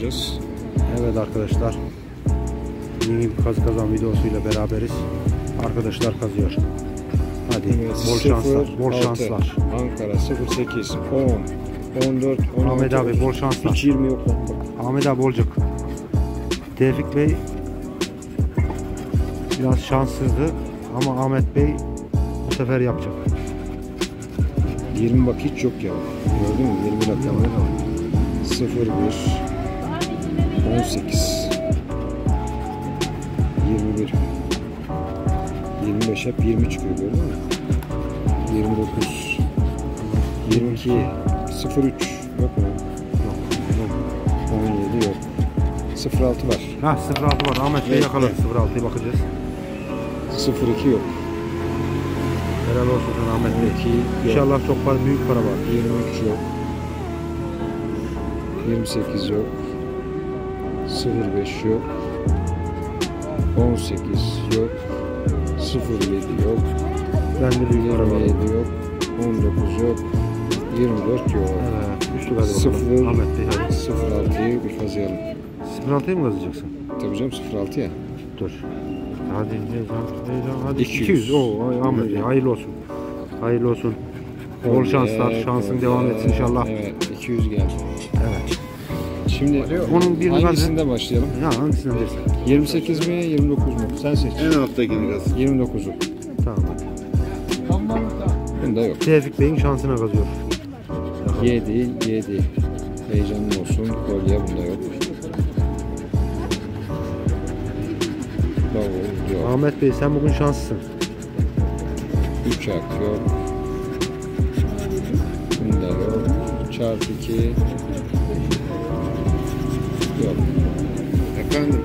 Evet arkadaşlar. Yeni bir kazı kazan videosuyla beraberiz. Arkadaşlar kazıyor. Hadi Evet, bol şanslar, bol 06, şanslar. Ankara 08, 10, 14, 16. Ahmet abi bol şanslar. Hiç 20 yok. Ahmet abi olacak. Tevfik Bey biraz şanssızdı ama Ahmet Bey bu sefer yapacak. 20 bak hiç yok ya. Gördün mü? 20 rakamı. 01, 18, 21, 25 hep 20 çıkıyor gördün mü? 29, 22, 03 yok mu? Yok, yok. 17 yok. 06 var. Ha 06 var. Ahmet Bey Evet, yakaladı. 06'ya bakacağız. 02 yok. Helal olsun sana Ahmet Bey. 12 yok. İnşallah çok büyük para var. 23 yok. 28 yok. 05 yok. 18 yok. 07 yok. Bende büyük para var. 27 yok. 19 yok. 24 yok. Evet. Üçlü Sıfır. bakalım. Ahmet Bey hadi. 06'yı bir kazıyalım. 06'ya mı kazacaksın? Tabii canım 06 ya. Dur. Hadi. Hadi 200. 200. Oo, ay, Ahmet Bey hayırlı olsun. Hayırlı olsun. Bol şanslar. Şansın devam etsin inşallah. Evet 200 geldi. Evet. Şimdi Onun birini hangisinde başlayalım? Ya hangisini dersin? 28 mi 29 mu? Sen seç. En alttakini gaz. 29'u. Tamam. Bunda yok. Tevfik Bey'in şansına kazıyor. 7, 7. Heyecanlı olsun. Kolye bunda yok. Davul yok. Ahmet Bey sen bugün şanslısın. Uçak yok. Bunda yok. Çarpı 2. Yok. Efendim.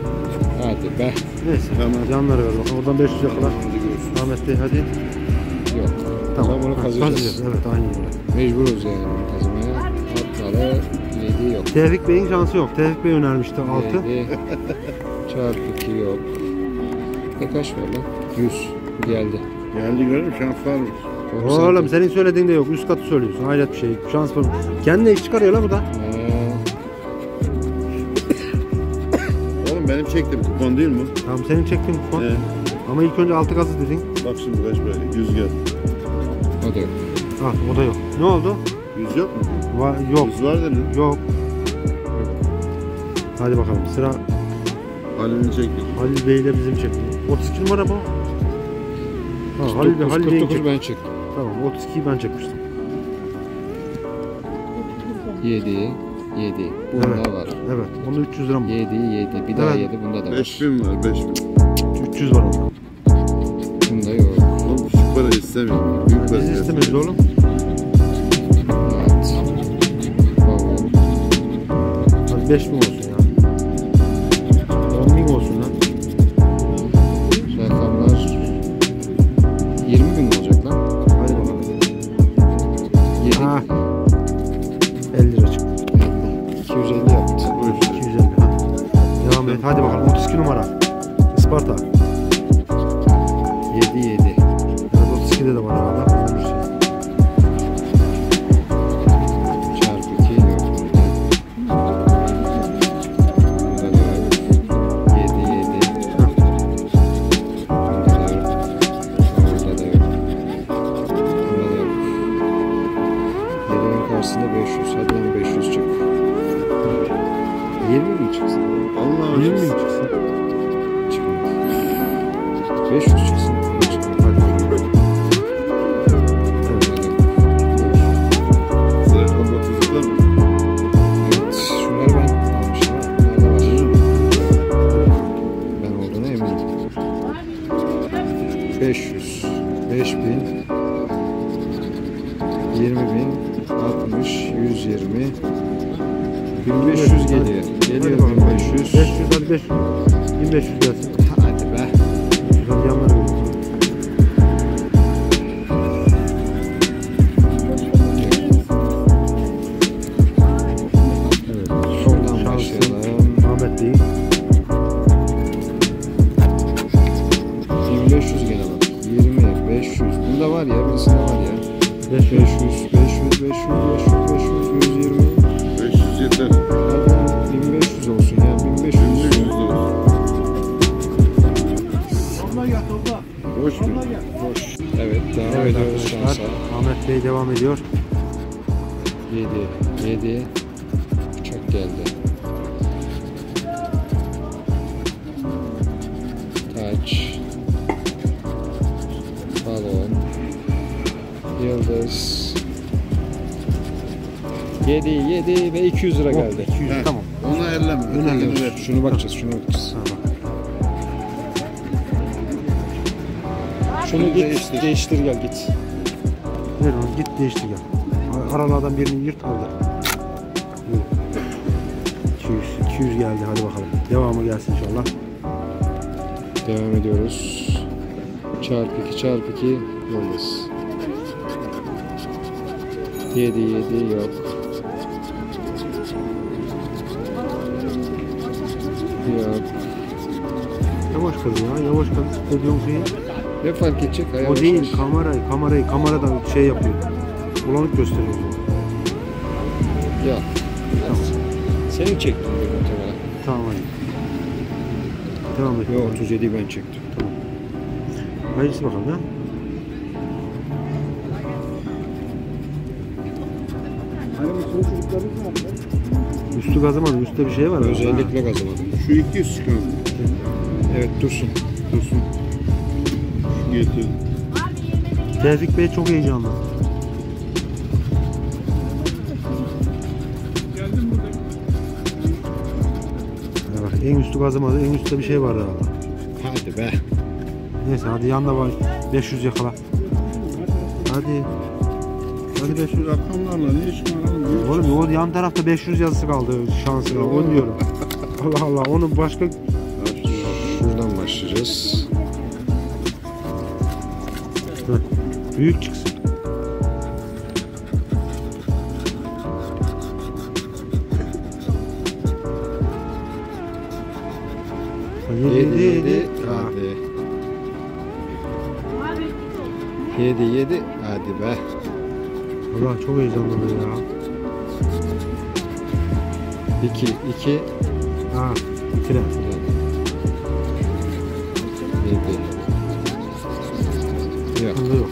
Hadi be. Neyse. Tamam. Canları ver bakalım. Oradan 500 yakala. Ahmet Bey hadi. Yok. Tamam. Tamam. bunu Ha, kazıyacağız. Evet aynı yere. Mecburuz yani bunu kazımaya. Atmalı 7 yok. Tevfik Bey'in şansı yok. Tevfik Bey önermişti 6. 7. Çarpı 2 yok. Ne kaç var lan? 100 geldi. Geldi görüyorum şans varmış. Oğlum senin söylediğin de yok. Üst katı söylüyorsun. Hayret bir şey. Şans var. Kendine iş çıkarıyor lan bu da. Ee, benim çektim kupon değil mi? Tamam senin çektiğin kupon. Ee, Ama ilk önce altı gazı dedin. bak şimdi kaç böyle. 100 geldi. o da yok. Ha o da yok. Ne oldu? 100 yok mu? Va yok. 100 var dedin. Yok. Hadi bakalım sıra Halil'ini çektik. Halil Bey ile bizim çekti. 32 numara bu. Ha, Halil, Bey- Halil Bey'in 49 çekti. ben çektim. Tamam 32'yi ben çekmiştim. 7, 7. Bunda Evet. var. Evet. Onda 300 lira mı? 7, 7. Bir daha Evet. 7 bunda da var. 5000 var 5000. 300 var onda. Bunda yok. Oğlum şu parayı istemiyorum. Büyük Biz para istemiyoruz oğlum. Evet. Bavul. Hadi 5 bin olsun Evet, 32'de 5000, 20000, 60, 120, 1500 geliyor. Geliyor Hadi bakalım. 1500. 500 hadi 500. 1500 gelsin. tane var ya. 500, 500, 500, 500, 500, 120. 500 yeter. Hadi 1500 olsun ya, 1500. 1500 olsun. Abla yat abla. Boş mu? Boş. Evet, devam evet, ediyoruz şansa. Ahmet Bey devam ediyor. 7, 7. Uçak geldi. Yıldız. 7 7 ve 200 lira geldi. 200 Heh, tamam. Onu elleme. Ötekini ver. Şunu bakacağız, şuna bakacağız. Ha, bak. Şunu git değiştir. değiştir, gel git. Ver onu git değiştir gel. Aralardan birini yırt al da. Buyur. 200, 200 geldi hadi bakalım. Devamı gelsin inşallah. Devam ediyoruz. Çarpı 2 çarpı 2 yıldız. 7 7 yok. Yok. Yavaş kal ya yavaş kal. Dediğim şeyi. Ne fark edecek? O Yavaş değil yavaş. kamerayı kamerayı kameradan şey yapıyor. Bulanık gösteriyor. Ya. Senin çektin bir muhtemelen. Tamam hadi. Devam et. Yok 37 ben çektim. Hayırlısı bakalım ha. Üstü kazımadı. Üstte bir şey var. Özellikle kazımadım. Şu 200 çıkan. Evet dursun. Dursun. Şu getir. Ha. Tevfik Bey çok heyecanlı. Ya bak en üstü kazımadı. En üstte bir şey vardı valla. Hadi be. Neyse hadi yanda var. 500 yakala. Hadi. Hadi 500. Şu rakamlarla ne işin var oğlum? O yan tarafta 500 yazısı kaldı şansına. Onu diyorum. Allah Allah. Onun başka Şuradan başlayacağız. büyük çıksın. Yedi, 7 yedi, 7 yedi. Ha. hadi. 7 7 hadi be. Allah çok heyecanlandım ya. 2 2 Ha, bitiren. 7 Yok. Yok.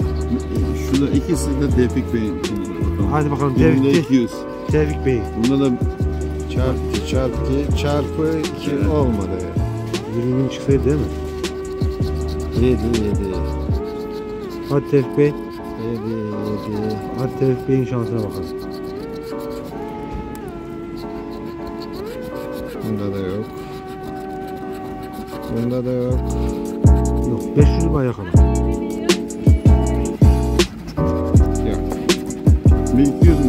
Şurada ikisi de Tevfik Bey'in. Hadi bakalım Tevfik, 200. Tevfik Bey. Bunda da Çarpı 2 çarpı 2 çarpı 2 Evet. olmadı. 20 bin çıksaydı değil mi? 7 7 Hadi Tevfik Bey. 7 7 Hadi Tevfik Bey'in şansına bakalım. Bunda da yok. Bunda da yok. Yok 500 bay yakala. Yok. bir 200 mü?